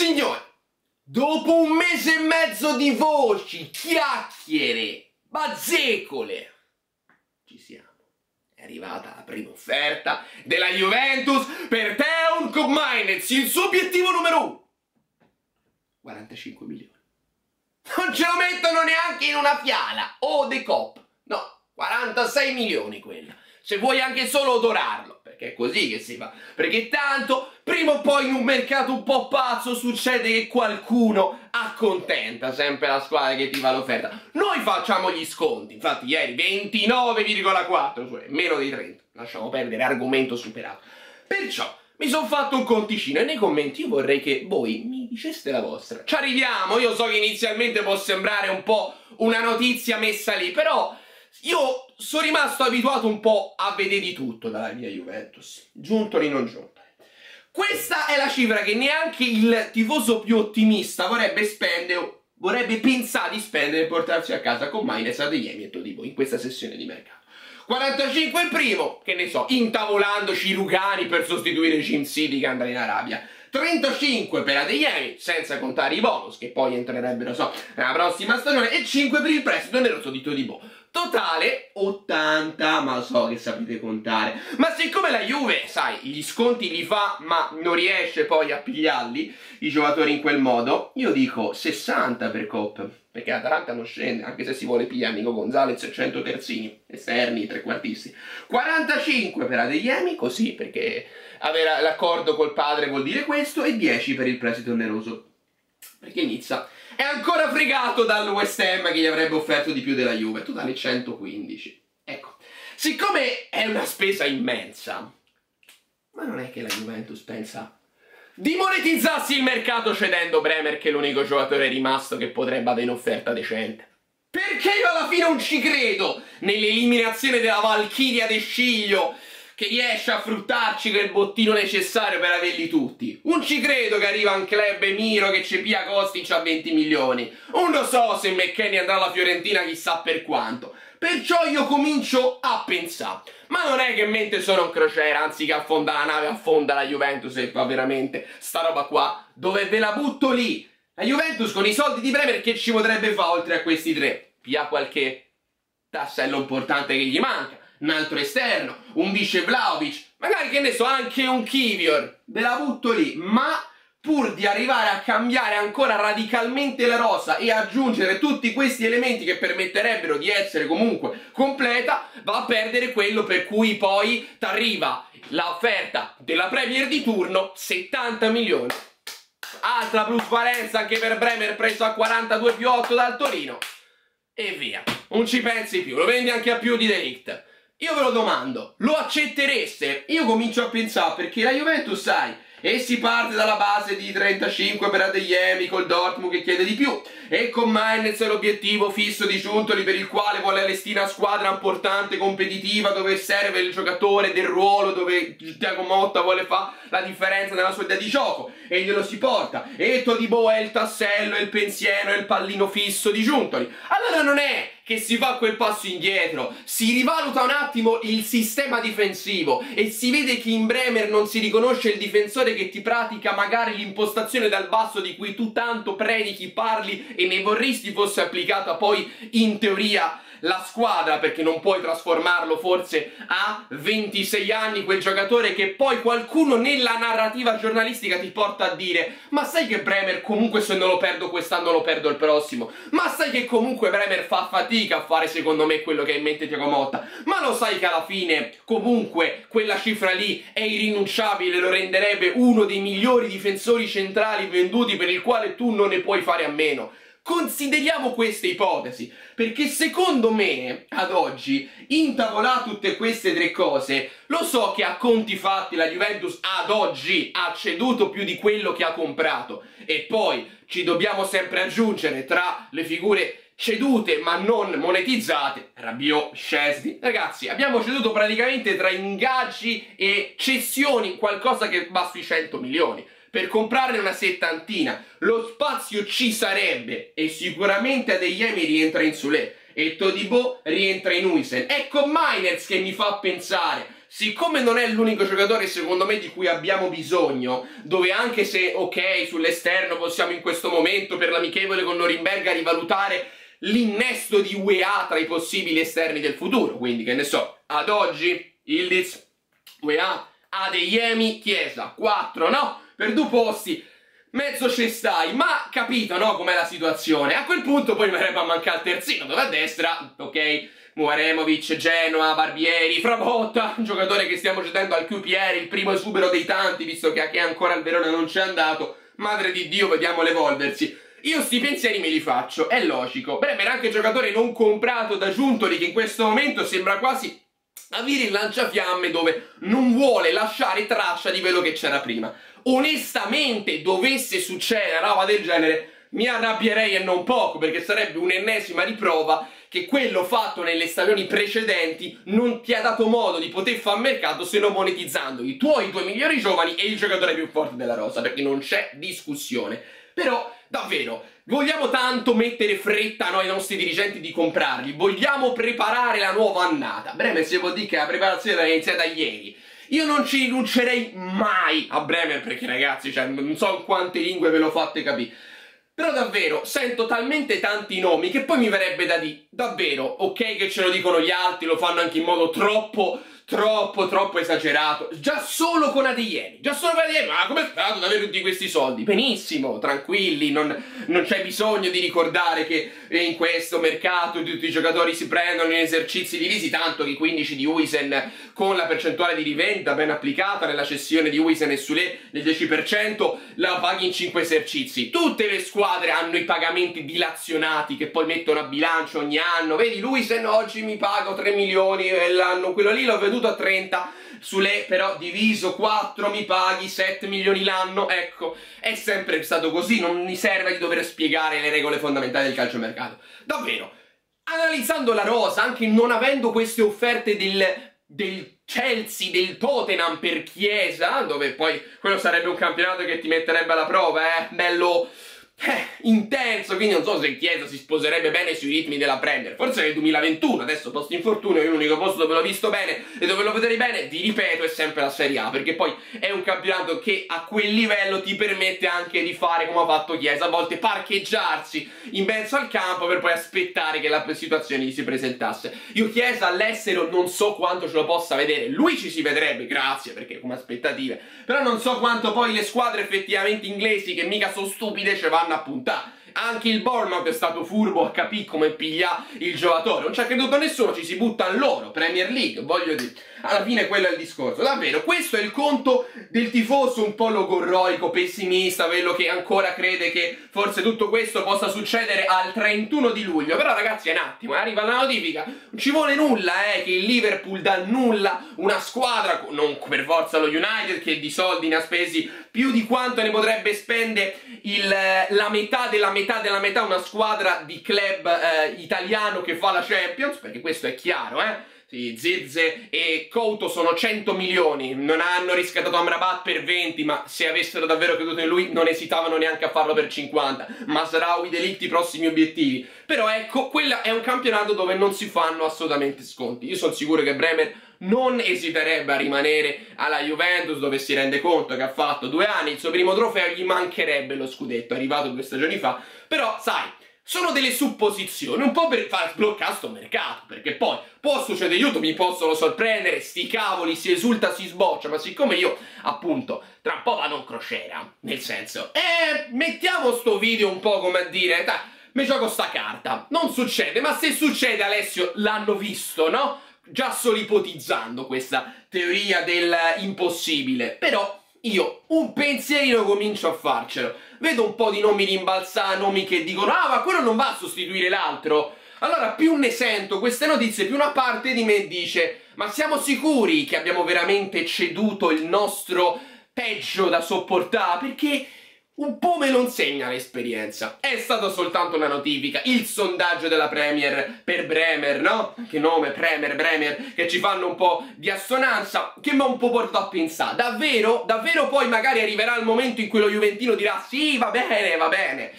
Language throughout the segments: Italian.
signori, dopo un mese e mezzo di voci, chiacchiere, bazzecole, ci siamo. È arrivata la prima offerta della Juventus per Teun Kopmainez, il suo obiettivo numero uno. 45 milioni. Non ce lo mettono neanche in una fiala o de cop. No, 46 milioni quella. Se vuoi anche solo odorarlo, perché è così che si fa. Perché tanto, prima o poi in un mercato un po' pazzo succede che qualcuno accontenta sempre la squadra che ti fa l'offerta. Noi facciamo gli sconti, infatti ieri 29,4, cioè meno di 30. Lasciamo perdere, argomento superato. Perciò, mi sono fatto un conticino e nei commenti io vorrei che voi mi diceste la vostra. Ci arriviamo, io so che inizialmente può sembrare un po' una notizia messa lì, però io sono rimasto abituato un po' a vedere di tutto dalla mia Juventus, giuntoli non giuntoli. Questa è la cifra che neanche il tifoso più ottimista vorrebbe spendere, vorrebbe pensare di spendere e portarsi a casa con Maines, Adeyemi e Todibo in questa sessione di mercato. 45 il primo, che ne so, intavolandoci i Rugani per sostituire Jim City che andrà in Arabia. 35 per Adeyemi, senza contare i bonus, che poi entrerebbero, so, nella prossima stagione, e 5 per il prestito nero di Todibo. Totale 80, ma so che sapete contare. Ma siccome la Juve, sai, gli sconti li fa, ma non riesce poi a pigliarli, i giocatori in quel modo, io dico 60 per Cop perché Atalanta non scende, anche se si vuole pigliare Nico Gonzalez e 100 terzini, esterni, trequartisti. 45 per Adeyemi, così, perché avere l'accordo col padre vuol dire questo, e 10 per il prestito oneroso. Perché Nizza è ancora fregato dal West Ham che gli avrebbe offerto di più della Juve, totale 115. Ecco, siccome è una spesa immensa, ma non è che la Juventus pensa di monetizzarsi il mercato cedendo Bremer che è l'unico giocatore rimasto che potrebbe avere un'offerta decente. Perché io alla fine non ci credo nell'eliminazione della Valchiria del Sciglio che riesce a fruttarci quel bottino necessario per averli tutti. Non ci credo che arriva un club Emiro che ci pia Kostic a 20 milioni. Non lo so se McKenny andrà alla Fiorentina chissà per quanto. Perciò io comincio a pensare. Ma non è che mentre sono in crociera, anzi che affonda la nave, affonda la Juventus e fa veramente sta roba qua, dove ve la butto lì. La Juventus con i soldi di Bremer che ci potrebbe fare oltre a questi tre? Pia qualche tassello importante che gli manca, un altro esterno, un vice Vlaovic, magari che ne so, anche un Kivior. Ve la butto lì, ma pur di arrivare a cambiare ancora radicalmente la rosa e aggiungere tutti questi elementi che permetterebbero di essere comunque completa, va a perdere quello per cui poi ti arriva l'offerta della Premier di turno 70 milioni. Altra plusvalenza anche per Bremer preso a 42 più 8 dal Torino. E via. Non ci pensi più, lo vendi anche a più di Delict. Io ve lo domando, lo accettereste? Io comincio a pensare perché la Juventus, sai, e si parte dalla base di 35 per Adeyemi col Dortmund che chiede di più e con Mainz l'obiettivo fisso di Giuntoli per il quale vuole allestire una squadra importante, competitiva dove serve il giocatore del ruolo dove Tiago Motta vuole fare la differenza nella sua idea di gioco e glielo si porta e Todibo è il tassello, è il pensiero, è il pallino fisso di Giuntoli allora non è che si fa quel passo indietro, si rivaluta un attimo il sistema difensivo e si vede che in Bremer non si riconosce il difensore che ti pratica magari l'impostazione dal basso di cui tu tanto predichi, parli e ne vorresti fosse applicata poi in teoria la squadra perché non puoi trasformarlo forse a 26 anni quel giocatore che poi qualcuno nella narrativa giornalistica ti porta a dire ma sai che Bremer comunque se non lo perdo quest'anno lo perdo il prossimo? Ma sai che comunque Bremer fa fatica a fare secondo me quello che ha in mente Tiago Motta? Ma lo sai che alla fine comunque quella cifra lì è irrinunciabile lo renderebbe uno dei migliori difensori centrali venduti per il quale tu non ne puoi fare a meno Consideriamo queste ipotesi, perché secondo me, ad oggi, intavolare tutte queste tre cose, lo so che a conti fatti la Juventus ad oggi ha ceduto più di quello che ha comprato, e poi ci dobbiamo sempre aggiungere tra le figure cedute ma non monetizzate, Rabiot, Scesni, ragazzi abbiamo ceduto praticamente tra ingaggi e cessioni qualcosa che va sui 100 milioni per comprarne una settantina. Lo spazio ci sarebbe e sicuramente Adeyemi rientra in Sule e Todibo rientra in Uisen. Ecco Miners che mi fa pensare siccome non è l'unico giocatore secondo me di cui abbiamo bisogno, dove anche se ok sull'esterno possiamo in questo momento per l'amichevole con Norimberga rivalutare l'innesto di UEA tra i possibili esterni del futuro, quindi che ne so, ad oggi Ildiz, UEA, Adeyemi, Chiesa, 4 no? Per due posti mezzo ci stai, ma capito no com'è la situazione? A quel punto poi mi verrebbe a mancare il terzino, dove a destra, ok, Muaremovic, Genoa, Barbieri, Frabotta, un giocatore che stiamo cedendo al QPR, il primo esubero dei tanti, visto che ancora al Verona non c'è andato, madre di Dio, vediamo l'evolversi. Io sti pensieri me li faccio, è logico. Bremer anche giocatore non comprato da Giuntoli che in questo momento sembra quasi avere il lanciafiamme dove non vuole lasciare traccia di quello che c'era prima. Onestamente, dovesse succedere una roba del genere, mi arrabbierei e non poco, perché sarebbe un'ennesima riprova che quello fatto nelle stagioni precedenti non ti ha dato modo di poter fare mercato se non monetizzando i tuoi due migliori giovani e il giocatore più forte della rosa, perché non c'è discussione. Però, davvero, vogliamo tanto mettere fretta noi nostri dirigenti di comprarli, vogliamo preparare la nuova annata. Bremer si può dire che la preparazione è iniziata ieri. Io non ci rinuncerei mai a Bremer perché ragazzi, cioè, non so quante lingue ve lo fate capire. Però davvero, sento talmente tanti nomi che poi mi verrebbe da dire, davvero, ok che ce lo dicono gli altri, lo fanno anche in modo troppo troppo troppo esagerato. Già solo con Adeyemi già solo con Adeyemi ma come è stato ad avere tutti questi soldi? Benissimo tranquilli. Non, non c'è bisogno di ricordare che in questo mercato tutti i giocatori si prendono in esercizi divisi tanto che i 15 di Uisen con la percentuale di riventa ben applicata nella cessione di Uisen e Sule del 10% la paghi in 5 esercizi. Tutte le squadre hanno i pagamenti dilazionati che poi mettono a bilancio ogni anno. Vedi Luisen oggi mi pago 3 milioni e l'anno quello lì l'ho veduto venduto a 30 sulle però diviso 4 mi paghi 7 milioni l'anno ecco. È sempre stato così non mi serve di dover spiegare le regole fondamentali del calciomercato. Davvero analizzando la rosa anche non avendo queste offerte del, del Chelsea, del Tottenham per Chiesa dove poi quello sarebbe un campionato che ti metterebbe alla prova eh bello eh, intenso, quindi non so se Chiesa si sposerebbe bene sui ritmi della Premier. Forse nel 2021, adesso post infortunio, io l'unico posto dove l'ho visto bene e dove lo vedrei bene, vi ripeto, è sempre la Serie A, perché poi è un campionato che a quel livello ti permette anche di fare come ha fatto Chiesa, a volte parcheggiarsi in mezzo al campo per poi aspettare che la situazione gli si presentasse. Io Chiesa all'estero non so quanto ce lo possa vedere, lui ci si vedrebbe, grazie, perché come aspettative, però non so quanto poi le squadre effettivamente inglesi, che mica sono stupide, ce vanno vanno a puntare. Anche il Bournemouth è stato furbo a capire come piglia il giocatore. Non ci ha creduto nessuno, ci si buttano loro. Premier League, voglio dire. Alla fine quello è il discorso. Davvero, questo è il conto del tifoso un po' logorroico, pessimista, quello che ancora crede che forse tutto questo possa succedere al 31 di luglio. Però ragazzi, è un attimo, eh, arriva la notifica. Non ci vuole nulla, eh, che il Liverpool dà nulla una squadra, non per forza lo United, che di soldi ne ha spesi più di quanto ne potrebbe spendere la metà della metà della metà una squadra di club eh, italiano che fa la Champions, perché questo è chiaro, eh sì, Zirze e Couto sono 100 milioni, non hanno riscattato Amrabat per 20, ma se avessero davvero creduto in lui non esitavano neanche a farlo per 50. Masraoui, Delitti, i prossimi obiettivi. Però ecco, quello è un campionato dove non si fanno assolutamente sconti. Io sono sicuro che Bremer non esiterebbe a rimanere alla Juventus dove si rende conto che ha fatto due anni, il suo primo trofeo gli mancherebbe lo scudetto, è arrivato due stagioni fa, però sai, sono delle supposizioni, un po' per far sbloccare sto mercato, perché poi può succedere YouTube, mi possono sorprendere, sti cavoli, si esulta, si sboccia, ma siccome io, appunto, tra un po' vado in crociera, nel senso, eh, mettiamo sto video un po' come a dire, dai, mi gioco sta carta, non succede, ma se succede, Alessio, l'hanno visto, no? Già solo ipotizzando questa teoria del impossibile, però io un pensierino comincio a farcelo. Vedo un po' di nomi rimbalzati, nomi che dicono ah ma quello non va a sostituire l'altro. Allora più ne sento queste notizie, più una parte di me dice ma siamo sicuri che abbiamo veramente ceduto il nostro peggio da sopportare? Perché un po' me lo insegna l'esperienza. È stata soltanto una notifica, il sondaggio della Premier per Bremer, no? Che nome, Premier, Bremer, che ci fanno un po' di assonanza, che mi ha un po' portato a pensare. Davvero? Davvero poi magari arriverà il momento in cui lo Juventino dirà sì, va bene, va bene.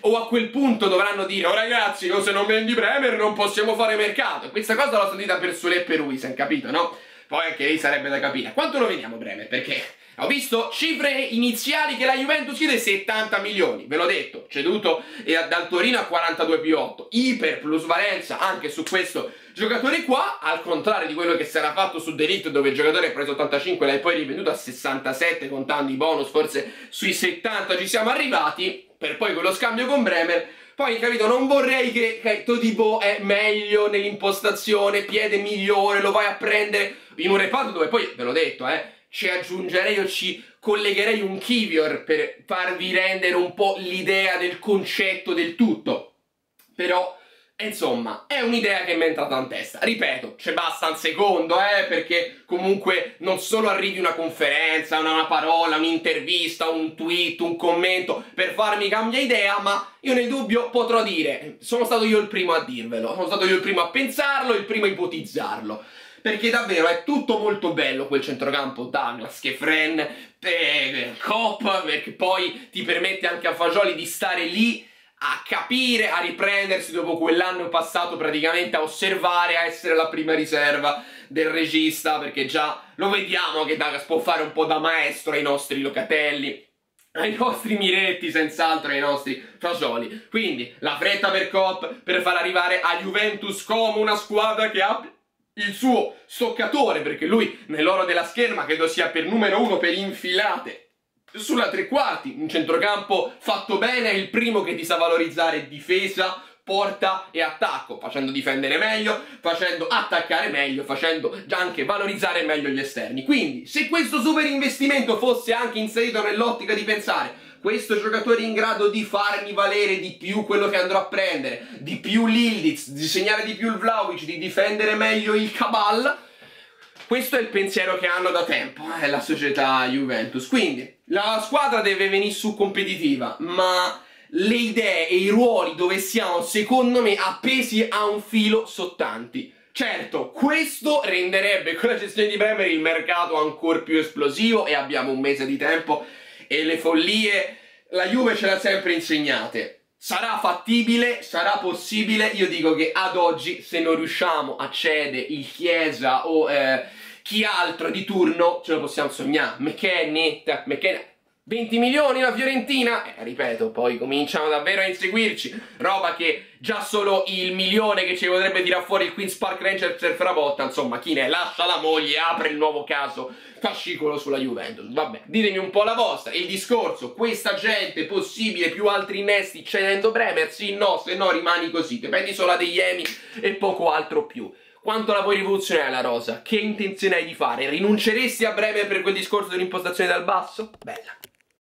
O a quel punto dovranno dire, oh ragazzi, no, se non vendi Bremer non possiamo fare mercato. Questa cosa l'ho sentita per Sole e per Uisen, capito, no? poi anche lì sarebbe da capire. Quanto lo vediamo Bremer? Perché ho visto cifre iniziali che la Juventus chiede 70 milioni, ve l'ho detto, ceduto dal Torino a 42 più 8, iper plusvalenza anche su questo giocatore qua, al contrario di quello che si era fatto su Delitto dove il giocatore ha preso 85 e l'hai poi rivenduto a 67 contando i bonus, forse sui 70 ci siamo arrivati, per poi quello scambio con Bremer, poi, capito, non vorrei che, che Todibo è meglio nell'impostazione, piede migliore, lo vai a prendere in un reparto dove poi, ve l'ho detto, eh, ci aggiungerei o ci collegherei un Kivior per farvi rendere un po' l'idea del concetto del tutto. Però insomma, è un'idea che mi è entrata in testa. Ripeto, ci basta un secondo, eh, perché comunque non solo arrivi una conferenza, una, una parola, un'intervista, un tweet, un commento per farmi cambiare idea, ma io nel dubbio potrò dire, sono stato io il primo a dirvelo, sono stato io il primo a pensarlo, il primo a ipotizzarlo. Perché davvero è tutto molto bello quel centrocampo Douglas, che Fren, eh, Cop, perché poi ti permette anche a Fagioli di stare lì a capire, a riprendersi dopo quell'anno passato praticamente a osservare, a essere la prima riserva del regista, perché già lo vediamo che Douglas può fare un po' da maestro ai nostri locatelli, ai nostri miretti, senz'altro ai nostri fagioli. Quindi la fretta per Cop per far arrivare a Juventus come una squadra che ha il suo stoccatore, perché lui nell'oro della scherma credo sia per numero uno per infilate sulla tre quarti, un centrocampo fatto bene è il primo che ti sa valorizzare difesa, porta e attacco, facendo difendere meglio, facendo attaccare meglio, facendo anche valorizzare meglio gli esterni. Quindi, se questo super investimento fosse anche inserito nell'ottica di pensare questo giocatore in grado di farmi valere di più quello che andrò a prendere, di più l'Ildiz, di segnare di più il Vlaovic, di difendere meglio il Cabal, questo è il pensiero che hanno da tempo, è eh, la società Juventus. Quindi, la squadra deve venire su competitiva, ma le idee e i ruoli dove siamo, secondo me, appesi a un filo sottanti. Certo, questo renderebbe con la gestione di Bremer il mercato ancora più esplosivo e abbiamo un mese di tempo e le follie la Juve ce l'ha sempre insegnate. Sarà fattibile, sarà possibile, io dico che ad oggi se non riusciamo a cedere il Chiesa o eh, chi altro di turno ce lo possiamo sognare. McKenny, McKenny 20 milioni la Fiorentina? Eh, ripeto, poi cominciano davvero a inseguirci. Roba che già solo il milione che ci potrebbe tirare fuori il Queen's Park Rangers per frabotta, insomma, chi ne lascia la moglie, apre il nuovo caso fascicolo sulla Juventus. Vabbè, ditemi un po' la vostra. Il discorso, questa gente, possibile, più altri innesti cedendo Bremer? Sì, no, se no rimani così. Dipendi solo da Emi e poco altro più. Quanto la vuoi rivoluzionare la rosa? Che intenzione hai di fare? Rinunceresti a Bremer per quel discorso dell'impostazione dal basso? Bella.